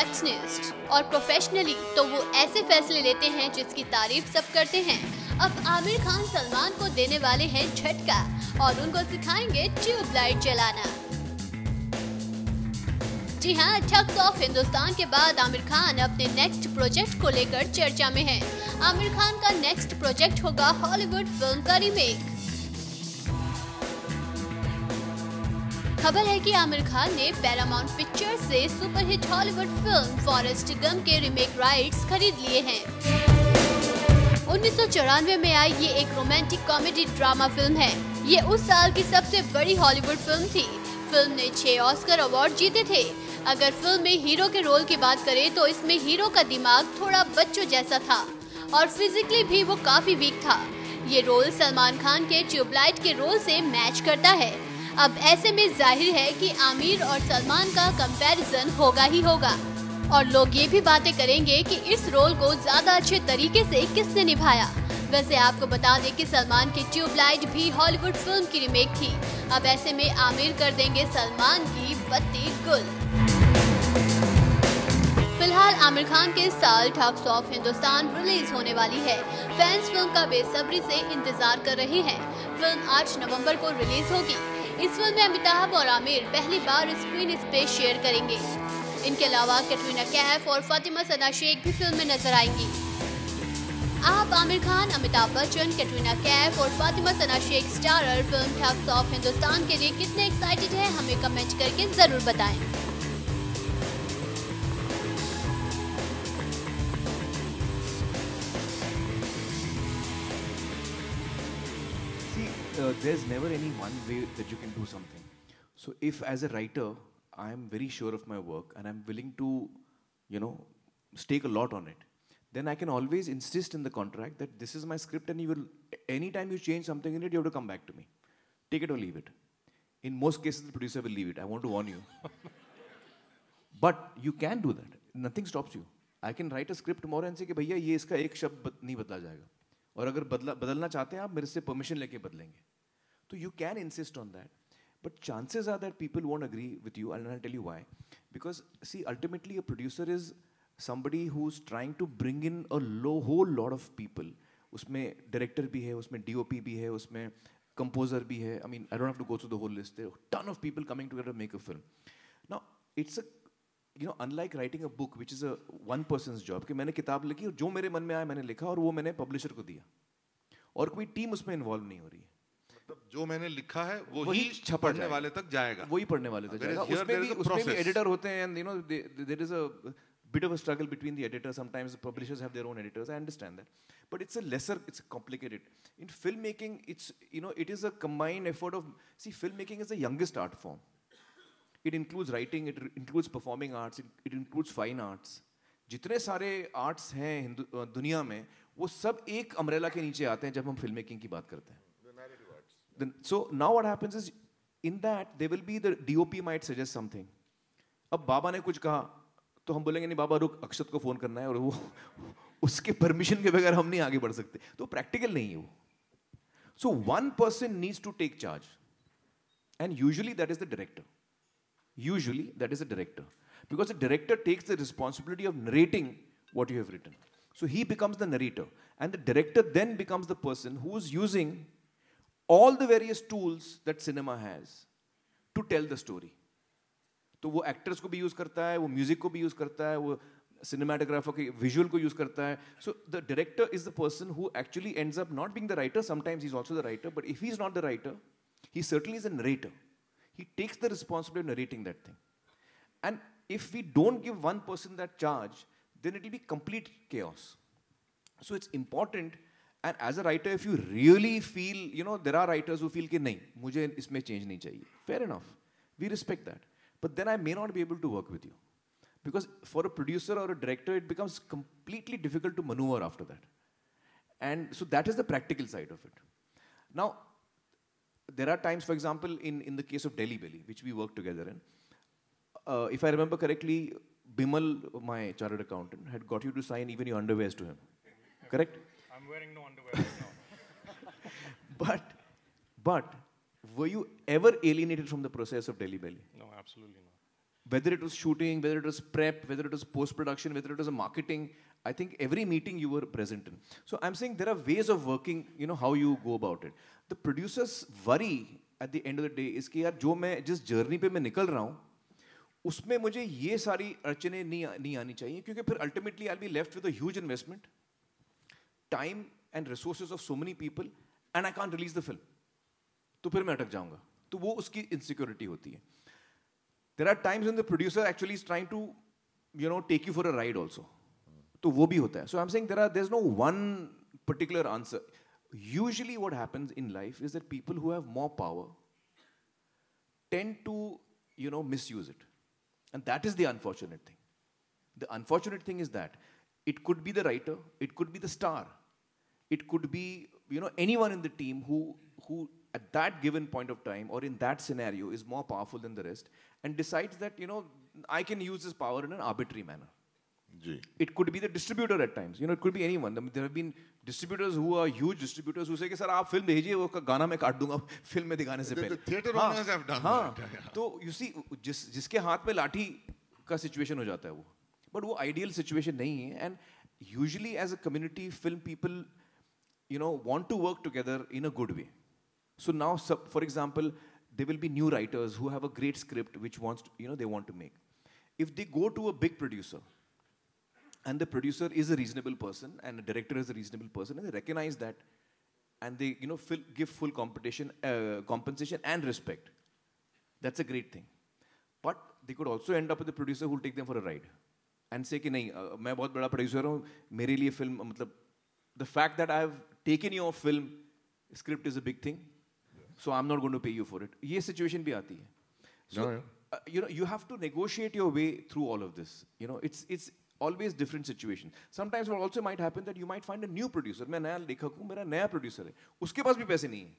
Perfectionist और professionally तो वो ऐसे फैसले लेते हैं जिसकी तारीफ़ सब करते हैं। अब आमिर खान सलमान को देने वाले हैं झटका और उनको सिखाएँगे ट्यूबलाइट जलाना। जी हाँ ठग्स ऑफ़ हिंदुस्तान के बाद आमिर खान अपने नेक्स्ट प्रोजेक्ट को लेकर चर्चा में हैं। आमिर खान का नेक्स्ट प्रोजेक्ट होगा हॉलीवुड फ़िल्म का रीमेक खबर है कि आमिर खान ने पैरामाउंट पिक्चर्स से superhit Hollywood film Forrest Gump के रीमेक राइट्स खरीद लिए हैं। उन्नीस सौ चौरानवे में आई ये एक रोमांटिक कॉमेडी ड्रामा फ़िल्म है। ये उस साल की सबसे बड़ी हॉलीवुड फ़िल्म थी। फ़िल्म ने छह ऑस्कर अवार्ड जीते थे। अगर फ़िल्म में हीरो के रोल की बात करें तो इसमें हीरो का दिमाग थोड़ा बच्चों जैसा था और फिजिकली भी वो काफ़ी वीक था। ये रोल सलमान खान के ट्यूबलाइट के रोल से मैच करता है। अब ऐसे में ज़ाहिर है कि आमिर और सलमान का कंपैरिजन होगा ही होगा। और लोग ये भी बातें करेंगे कि इस रोल को ज़्यादा अच्छे तरीके से किसने निभाया। वैसे आपको बता दें कि सलमान की ट्यूबलाइट भी हॉलीवुड फ़िल्म की रिमेक थी। अब ऐसे में आमिर कर देंगे सलमान की बत्ती गुल। फ़िलहाल आमिर खान के साल ठग्स ऑफ़ हिंदुस्तान रिलीज़ होने वाली है। फैंस फ़िल्म का बेसब्री से इंतज़ार कर रहे हैं। फ़िल्म 8 नवंबर को रिलीज़ होगी। इस फ़िल्म में अमिताभ और आमिर पहली बार स्क्रीन स्पेस शेयर करेंगे। इनके अलावा कैटरीना कैफ और फातिमा सदा शेख भी फ़िल्म में नज़र आएँगी। आप आमिर खान, अमिताभ बच्चन, कैटरीना कैफ और Fatima Sana Shaikh starrer film of Hindustan के लिए कितने एक्साइटेड हैं, हमें कमेंट करके ज़रूर बताएँ। there's never any one way that you can do something. So if as a writer, I am very sure of my work and I'm willing to, you know, stake a lot on it, then I can always insist in the contract that this is my script and you will, anytime you change something in it, you have to come back to me. Take it or leave it. In most cases, the producer will leave it. I want to warn you. but you can do that. Nothing stops you. I can write a script tomorrow and say कि भैया ये इसका एक शब्द बद- नहीं बदला जाएगा और अगर बदला बदलना चाहते हैं आप मेरे से परमिशन लेके बदलेंगे तो you can insist on that but chances are that people won't agree with you I tell you why because see ultimately a producer is somebody who is trying to bring in a low whole lot of people उसमें director भी है, उसमें D O P भी है, उसमें composer भी है. I mean I don't go to the whole list ton of people coming together make a film ना it's a you know unlike writing a book which is a one person job कि मैंने किताब लिखी और जो मेरे मन में आया, मैंने लिखा और वो मैंने पब्लिशर को दिया. और कोई टीम उसमें इन्वॉल्व नहीं हो रही है. मतलब जो मैंने लिखा है वो वही छपने वाले तक जाएगा। वही पढ़ने वाले तक जाएगा। उसमें भी उसमें भी एडिटर होते हैं you know there is a bit of a struggle between the editor sometimes publishers have their own editors I understand that but it's a lesser it's complicated in film making it's you know it is a combined effort of see film making is the youngest art form it includes writing it includes performing arts it includes fine arts जितने सारे arts हैं दुनिया में वो सब एक umbrella के नीचे आते हैं जब हम फ़िल्म मेकिंग की बात करते हैं। then so now what happens is in that there will be the DOP might suggest something. अब बाबा ने कुछ कहा तो हम बोलेंगे नहीं बाबा रुक अक्षत को फोन करना है और वो उसके परमिशन के बगैर हम नहीं आगे बढ़ सकते तो प्रैक्टिकल नहीं है वो so one person needs to take charge and usually that is the director usually that is a director because the director takes the responsibility of narrating what you have written so he becomes the narrator and the director then becomes the person who is using all the various tools that cinema has to tell the story तो वो actors को भी use करता है वो music को भी use करता है वो cinematographer के विजुअल को यूज करता है so the director is the person who actually ends up not being the writer sometimes he is also the writer but if he is not the writer he certainly is a narrator he takes the responsibility of narrating that thing and if we don't give one person that charge then it will be complete chaos so it's important and as a writer if you really feel you know there are writers who feel कि नहीं मुझे इसमें change नहीं चाहिए fair enough we respect that but then I may not be able to work with you because for a producer or a director it becomes completely difficult to maneuver after that and so that is the practical side of it now there are times, for example, in, in the case of Delhi Belly, which we worked together in, uh, if I remember correctly, Bimal, my chartered accountant, had got you to sign even your underwears to him. Correct? I'm wearing no underwear right now. But, but, were you ever alienated from the process of Delhi Belly? No, absolutely not. whether it was shooting, whether it was prep, whether it was post production, whether it was a marketing. I think every meeting you were present in. So I'm saying there are ways of working, you know, how you go about it. The producer's worry at the end of the day is कि यार जो मैं जिस journey पे मैं निकल रहा हूँ उसमें मुझे ये सारी अड़चने नहीं नहीं आनी चाहिए क्योंकि फिर ultimately I be left with a huge investment time and resources of so many people and I can't release the film तो फिर मैं अटक जाऊंगा तो वो उसकी इनसिक्योरिटी होती है there are times in the producer actually is trying to you know take you for a ride also तो वो भी होता है so I am saying there are there is no one particular answer usually what happens in life is that people who have more power tend to you know misuse it and that is the unfortunate thing the unfortunate thing is that it could be the writer it could be the star it could be you know anyone in the team who who at that given point of time or in that scenario is more powerful than the rest and decides that you know i can use this power in an arbitrary manner ji it could be the distributor at times you know it could be anyone there have been distributors who are huge distributors who say कि sir आप film भेजिए वो का गाना मैं काट दूंगा film में दिखाने से The- पहले the theatre हाँ, owners have done हाँ, that, yeah. तो यू सी जिस जिसके हाथ में लाठी का सिचुएशन हो जाता है वो बट वो आइडियल सिचुएशन नहीं है and usually as a community film people you know want to work together in a good way so now sup- for example there will be new writers who have a great script which wants to, you know they want to make if they go to a big producer and the producer is a reasonable person and the director is a reasonable person and they recognize that and they you know fill, give full competition uh, compensation and respect that's a great thing but they could also end up with a producer who will take them for a ride and say कि नहीं uh, मैं बहुत बड़ा producer हूँ मेरे लिए film मतलब the fact that I have taken your film script is a big thing so I'm not going to pay you for it ये situation भी आती है so Yeah, yeah. uh, you know you have to negotiate your way through all of this you know it's it's always different situation sometimes what also might happen that you might find a new producer मैं नया लेखक हूँ मेरा नया producer है उसके पास भी पैसे नहीं है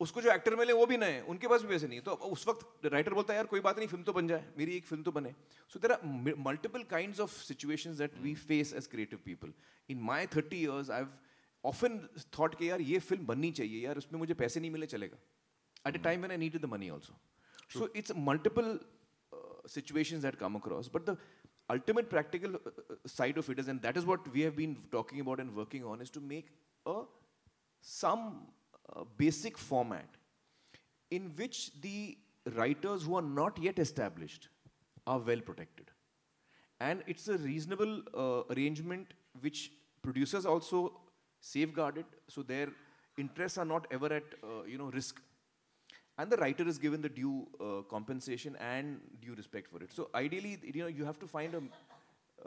उसको जो एक्टर मिले वो भी नए हैं उनके पास भी पैसे नहीं है तो उस वक्त राइटर बोलता है यार कोई बात नहीं फ़िल्म तो बन जाए मेरी एक फ़िल्म तो बने so there are multiple kind of situations that we face as creative people in my thirty years I often thought के यार ये फ़िल्म बननी चाहिए यार उसमें मुझे पैसे नहीं मिले चलेगा। At a time when I need the money also so it's multiple situation that come across but the ultimate practical side of it is and that is what we have been talking about and working on is to make a some basic format in which the writers who are not yet established are well protected and it's a reasonable arrangement which producers also safeguarded so their interests are not ever at uh, you know risk. And the writer is given the due uh, compensation and due respect for it. So ideally you know you have to find a,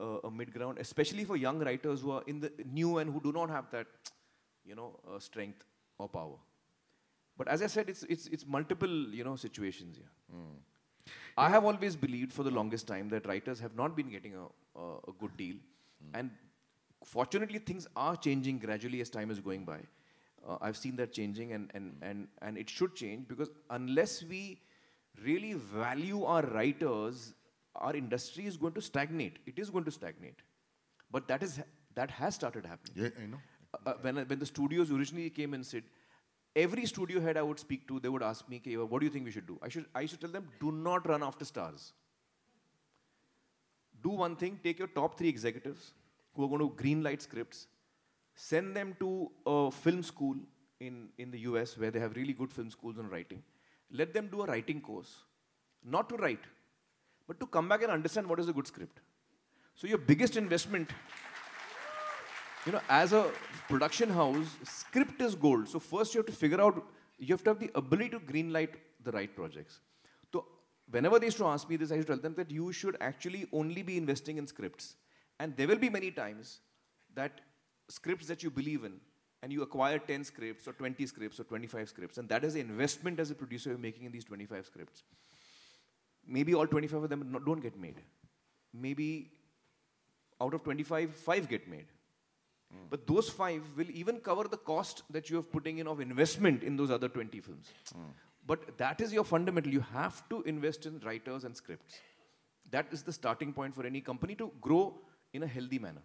uh, a mid ground especially for young writers who are in the new and who do not have that you know uh, strength or power. But as i said it's it's it's multiple you know situations here. I have always believed for the longest time that writers have not been getting a, a, a good deal. And fortunately, things are changing gradually as time is going by. Uh, I've seen that changing, and, and, and, and it should change because unless we really value our writers, our industry is going to stagnate. It is going to stagnate. But that, is, that has started happening Yeah, I know. uh, when, when the studios originally came and said, every studio head I would speak to, they would ask me, "Okay, what do you think we should do? I, should, I used to tell them, do not run after stars. Do one thing, take your top three executives who are going to green light scripts, send them to a film school in, in the US where they have really good film schools on writing. Let them do a writing course, not to write, but to come back and understand what is a good script. So your biggest investment you know, as a production house, script is gold. So first you have to figure out, you have to have the ability to greenlight the right projects. So whenever they used to ask me this, I used to tell them that you should actually only be investing in scripts. And there will be many times that scripts that you believe in, and you acquire 10 scripts or 20 scripts or 25 scripts, and that is the investment as a producer you're making in these 25 scripts. Maybe all 25 of them don't get made. Maybe out of 25, five get made. Hmm. But those five will even cover the cost that you have putting in of investment in those other 20 films. Hmm. But that is your fundamental. You have to invest in writers and scripts. That is the starting point for any company to grow in a healthy manner.